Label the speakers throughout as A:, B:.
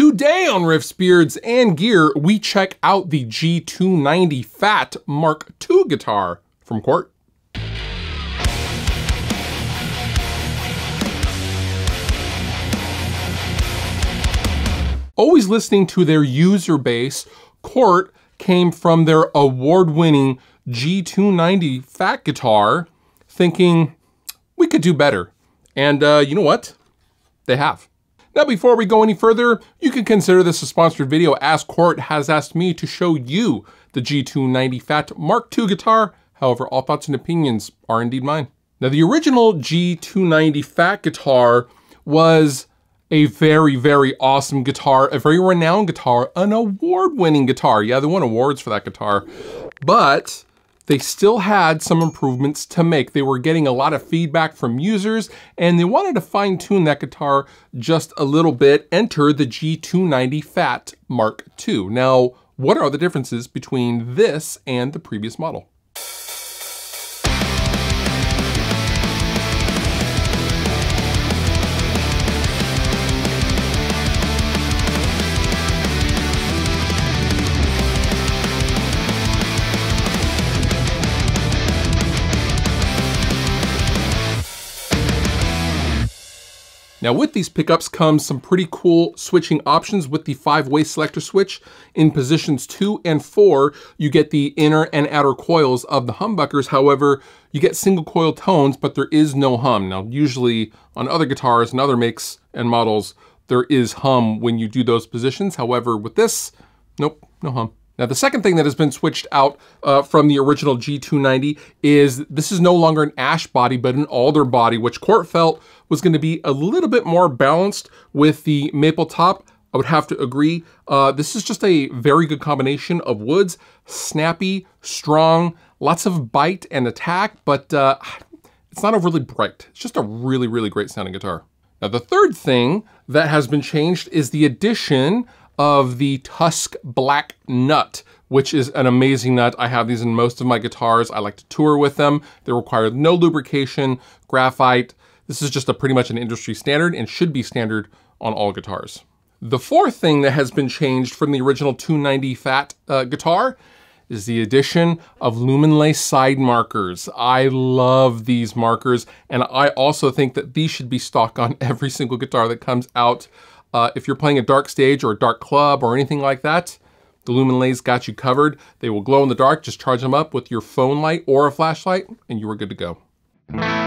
A: Today on Riffs, Beards, and Gear, we check out the G290 Fat Mark II guitar from Cort. Always listening to their user base, Cort came from their award-winning G290 Fat guitar, thinking we could do better. And uh, you know what? They have. Now, before we go any further, you can consider this a sponsored video as Cort has asked me to show you the G290 Fat Mark II guitar. However, all thoughts and opinions are indeed mine. Now, the original G290 Fat guitar was a very, very awesome guitar, a very renowned guitar, an award-winning guitar. Yeah, they won awards for that guitar. But they still had some improvements to make. They were getting a lot of feedback from users and they wanted to fine tune that guitar just a little bit. Enter the G290 Fat Mark II. Now, what are the differences between this and the previous model? Now with these pickups comes some pretty cool switching options with the five-way selector switch. In positions two and four, you get the inner and outer coils of the humbuckers. However, you get single coil tones, but there is no hum. Now, usually on other guitars and other makes and models, there is hum when you do those positions. However, with this, nope, no hum. Now, the second thing that has been switched out uh, from the original G290 is this is no longer an ash body, but an alder body, which Cort felt was going to be a little bit more balanced with the maple top. I would have to agree. Uh, this is just a very good combination of woods, snappy, strong, lots of bite and attack, but uh, it's not overly bright. It's just a really, really great sounding guitar. Now, the third thing that has been changed is the addition of the TUSQ Black Nut, which is an amazing nut. I have these in most of my guitars. I like to tour with them. They require no lubrication, graphite. This is just a pretty much an industry standard and should be standard on all guitars. The fourth thing that has been changed from the original 290 Fat uh, guitar is the addition of Luminlay side markers. I love these markers, and I also think that these should be stock on every single guitar that comes out uh, if you're playing a dark stage or a dark club or anything like that, the Luminlays got you covered. They will glow in the dark. Just charge them up with your phone light or a flashlight and you are good to go.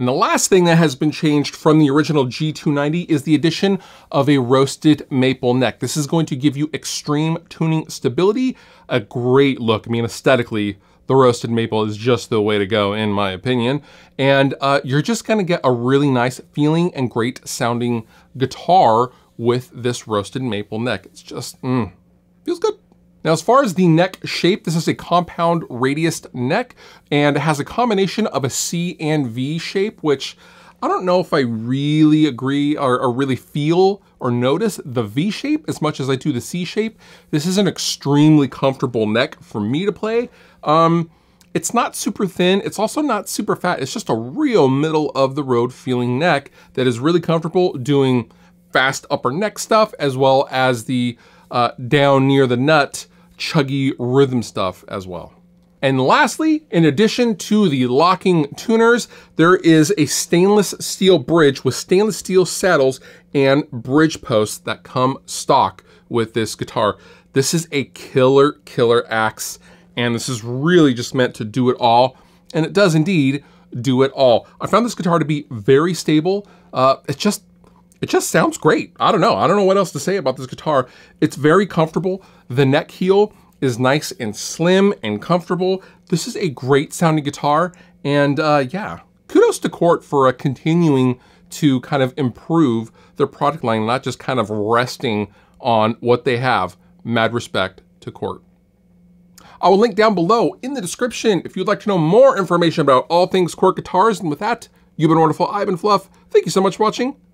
A: And the last thing that has been changed from the original G290 is the addition of a roasted maple neck. This is going to give you extreme tuning stability, a great look. I mean, aesthetically, the roasted maple is just the way to go, in my opinion. And uh, you're just gonna get a really nice feeling and great sounding guitar with this roasted maple neck. It's just, mm, feels good. Now, as far as the neck shape, this is a compound radius neck and it has a combination of a C and V shape, which I don't know if I really agree or, or, really feel or notice the V shape as much as I do the C shape. This is an extremely comfortable neck for me to play. Um, it's not super thin. It's also not super fat. It's just a real middle of the road feeling neck that is really comfortable doing fast upper neck stuff as well as the uh, down near the nut chuggy rhythm stuff as well. And lastly, in addition to the locking tuners, there is a stainless steel bridge with stainless steel saddles and bridge posts that come stock with this guitar. This is a killer, killer axe, and this is really just meant to do it all, and it does indeed do it all. I found this guitar to be very stable. Uh, it just it just sounds great. I don't know. I don't know what else to say about this guitar. It's very comfortable. The neck heel is nice and slim and comfortable. This is a great sounding guitar. And uh, yeah, kudos to Cort for uh, continuing to kind of improve their product line, not just kind of resting on what they have. Mad respect to Cort. I will link down below in the description if you'd like to know more information about all things Cort guitars. And with that, you've been wonderful. I've been Fluff. Thank you so much for watching